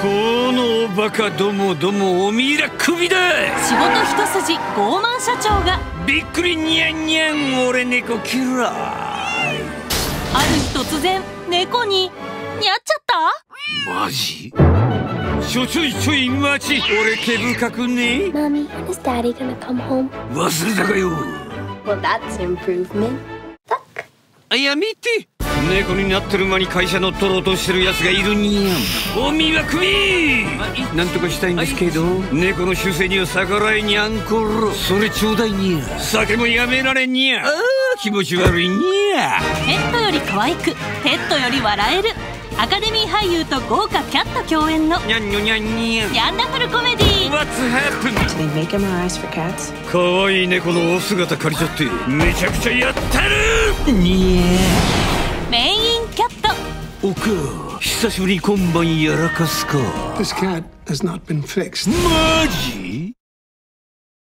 このバカどもどもおみいら首だ。仕事一筋傲慢社長が。びっくりにゃんにゃん俺猫嫌いある日突然猫に。にゃっちゃった？マジ？ちょちょいちょい待ち。俺毛深くね Mommy, when is Daddy gonna come home? 忘れたかよ。Well, that's an improvement. Look. あやめて猫になってる間に会社乗っ取ろうとしてる奴がいるにゃん。おみは首なんとかしたいんですけど。猫の習性には逆らえにゃんころ。それちょうだいにゃ酒もやめられにゃ。あー。気持ち悪いにゃペットより可愛くペットより笑える。アカデミー俳優と豪華キャット共演のにゃんにょにゃんにゃんヤンダフルコメディ What's happened? They make MRIs for cats? 可愛い猫のお姿借りちゃってめちゃくちゃやってる。にメインキャッ This cat has not been fixed. Magic.